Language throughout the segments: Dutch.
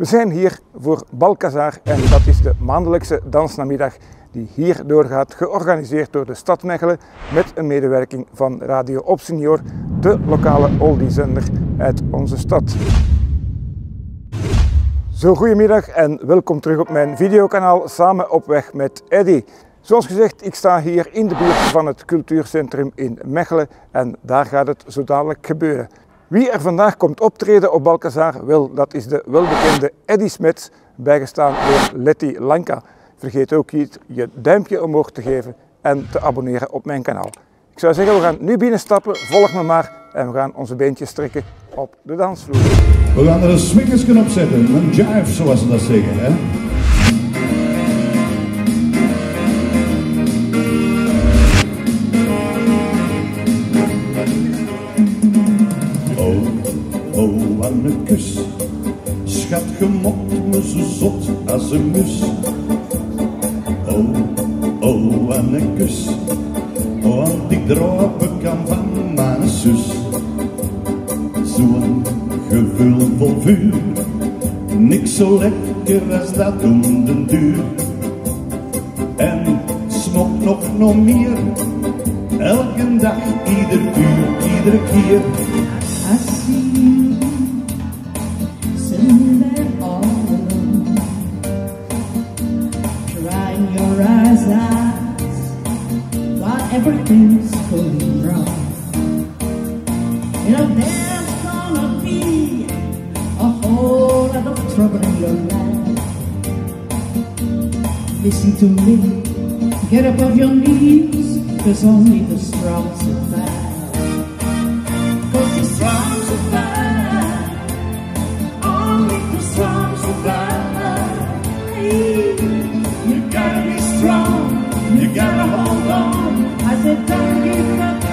We zijn hier voor Balkazar en dat is de maandelijkse dansnamiddag die hier doorgaat, georganiseerd door de stad Mechelen met een medewerking van Radio Op Senior, de lokale oldiezender uit onze stad. Zo, goedemiddag en welkom terug op mijn videokanaal Samen op weg met Eddy. Zoals gezegd, ik sta hier in de buurt van het cultuurcentrum in Mechelen en daar gaat het zo dadelijk gebeuren. Wie er vandaag komt optreden op Balkazar, wel, dat is de welbekende Eddy Smets, bijgestaan door Letty Lanka. Vergeet ook niet je duimpje omhoog te geven en te abonneren op mijn kanaal. Ik zou zeggen, we gaan nu binnenstappen, volg me maar en we gaan onze beentjes strekken op de dansvloer. We gaan er een swingersken op zetten, een jive zoals ze dat zeggen. Hè? Als een mus. Oh, oh, Annekus, want ik dropen kan van mijn zus. Zo'n gevoel vol vuur, niks zo lekker als dat om den duur. En smokt nog nog meer, elke dag, ieder uur, iedere keer. Everything's going wrong. You know there's gonna be a whole lot of trouble in your life. Listen to me, get off your knees, cause only the strong said, don't give up.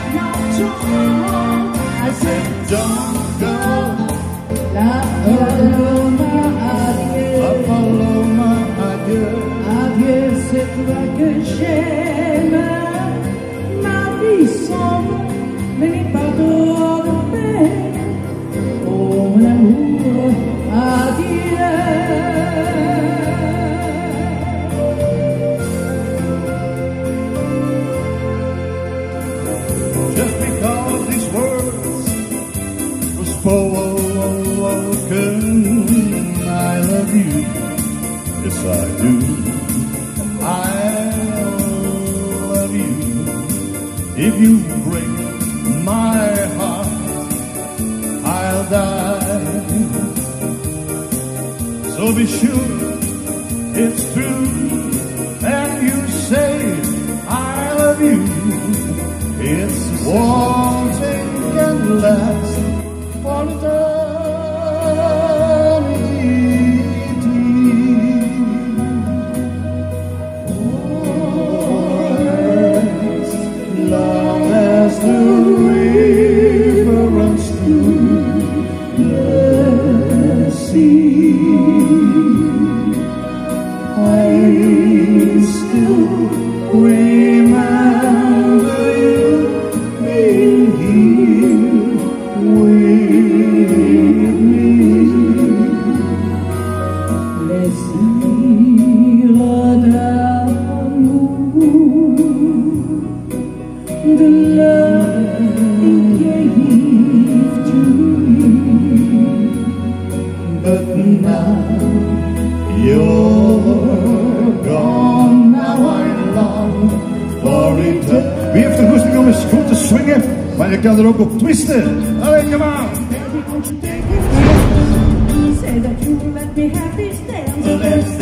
I said, don't I do. I love you. If you break my heart, I'll die. So be sure it's true. And you say, I love you. It's wanting and last Wie heeft de goesting om eens goed te swingen? Maar je kan er ook op twisten. Allee, kom aan. Baby, won't you take it? Say that you will let me have these dance. Let's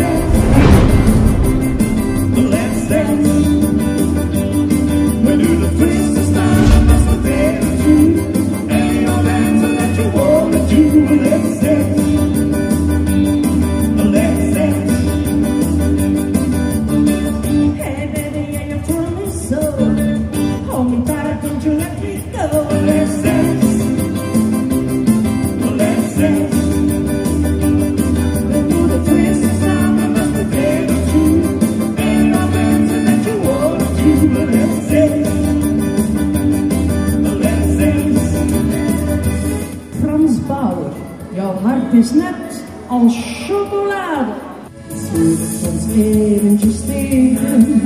als chocolade. Ons eventjes tegen,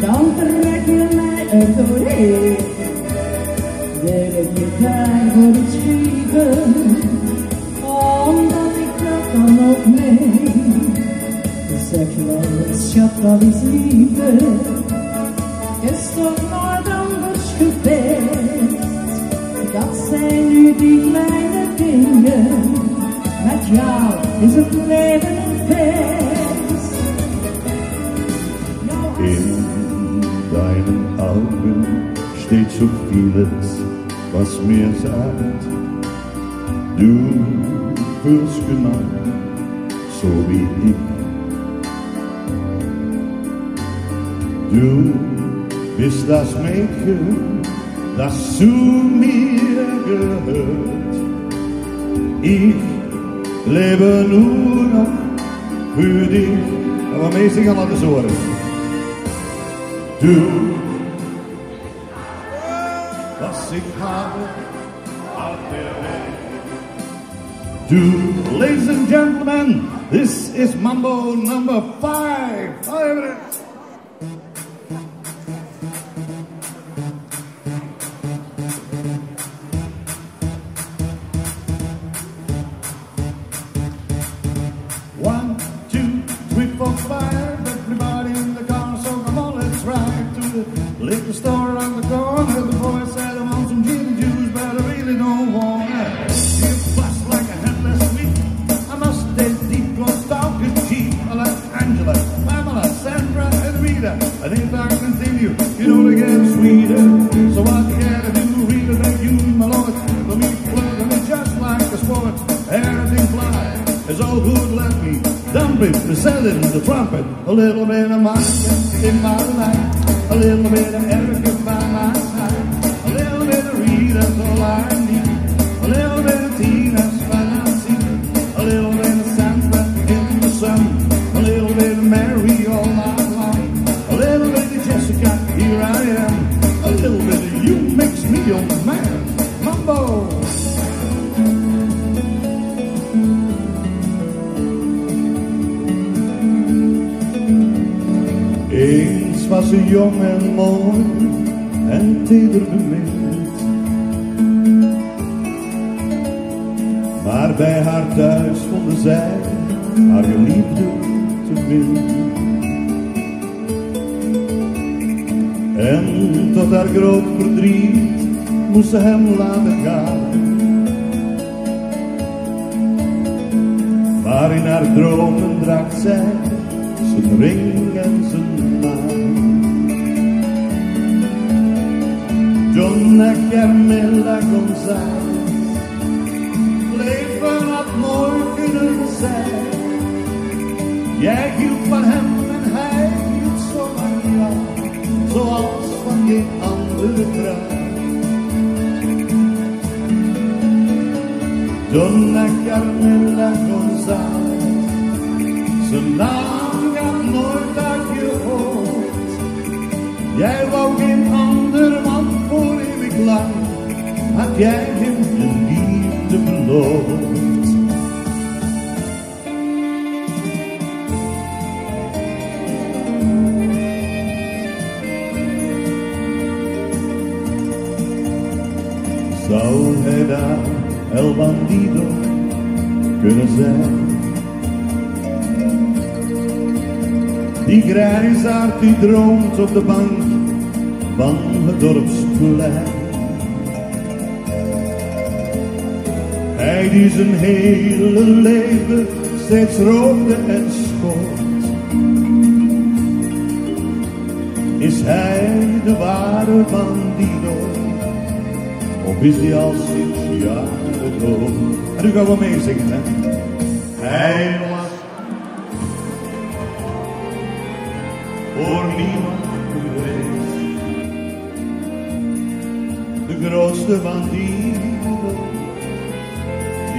dan trek je mij er doorheen. Denk je daar voor het schieten, omdat ik dat dan ook meen. Zeg wel, schat, wat is liefde? Is toch nooit anders geweest? Dat zijn nu die kleine dingen. Met jou is het leven een feest. Jouw In deinen Augen steht so vieles, was mir sagt. Du fühlst genau so wie ich. Du bist das Mädchen, das zu mir gehört. Ich lebe nur noch für dich. Aber meestal gaan laten horen. Du, was ik habe auf der Welt. Du, ladies and gentlemen, this is Mambo number five. It, the selling, the trumpet, a little bit of Monica in my life, a little bit of Erica by my side, a little bit of Rita's all I need, a little bit of Tina's jong en mooi en teder bemind. Maar bij haar thuis vonden zij haar geliefde te min. En tot haar groot verdriet moest ze hem laten gaan. Maar in haar dromen draagt zij zijn ring en zijn Donna Carmela González, leven had mooi kunnen zijn. Jij hield van hem en hij hield zo van jou, zoals van geen andere vrouw. Donna Carmela González, zijn naam gaat nooit uit je hoofd. Jij wou geen had jij hem de liefde beloofd. Zou hij daar El Bandido kunnen zijn? Die grijsaard die droomt op de bank van het dorpsplein. Hij die zijn hele leven steeds rookte en schoot. Is hij de ware bandido? Of is hij al sinds jaren dood? En nu gaan we meezingen, hè? Hij was voor niemand geweest. De grootste bandido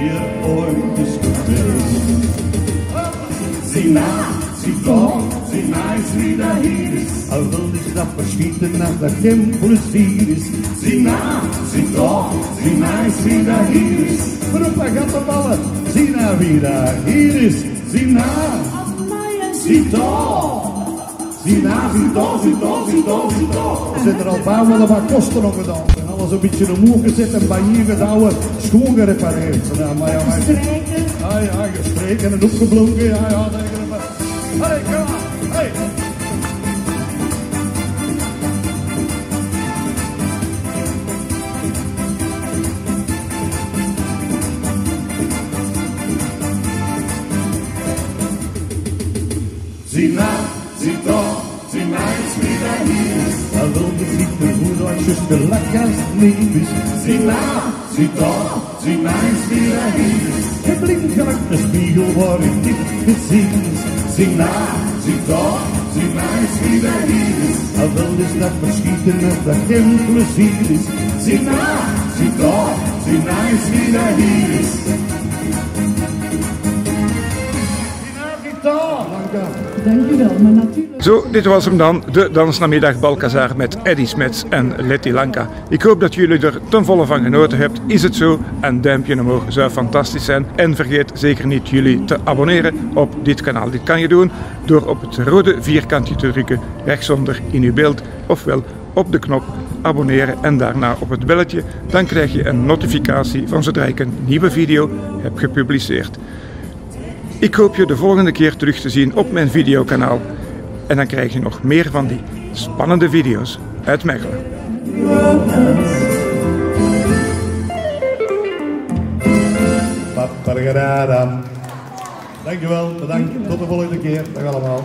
er ooit geweest. Sieh nach, sieh doch, sieh nice wie der hier ist. Al wil ich dat verschieten nach der Tempel Siris. Sieh nach, sieh doch, sieh nice wie der hier ist. de ballen. Zie naar wie daar hier is. Zie naar. Zie toch. Zie naar, zie toch, zie toch, zie toch, zie toch. Er zijn er al bouwen wat kosten op gedaan. Alles een beetje omhoog gezet en bij hier gedouwen. Schoon gerepareerd. Nou, maar ja, maar... Ah ja, gestreken en opgeblonken. Ja, ja, maar. Hey, kom. Hey. Het is. Zie na, zie toch, zie mij daar hier is. Je blinkt gelijk de spiegel waar ik dit gezien is. Zie na, zie toch, zie mij daar hier is. Hij wil dus dat verschieten en dat geen plezier is. Zie na, zie toch, zie mij daar hier is. Zie zie toch. Dank u. Dankjewel, maar natuurlijk. Zo, dit was hem dan, de Dansnamiddag Balkazar met Eddy Smets en Letty Lanka. Ik hoop dat jullie er ten volle van genoten hebt. Is het zo? Een duimpje omhoog zou fantastisch zijn. En vergeet zeker niet jullie te abonneren op dit kanaal. Dit kan je doen door op het rode vierkantje te drukken rechtsonder in uw beeld, ofwel op de knop abonneren en daarna op het belletje. Dan krijg je een notificatie van zodra ik een nieuwe video heb gepubliceerd. Ik hoop je de volgende keer terug te zien op mijn videokanaal. En dan krijg je nog meer van die spannende video's uit Mechelen. Dankjewel, bedankt. Tot de volgende keer. Dag allemaal.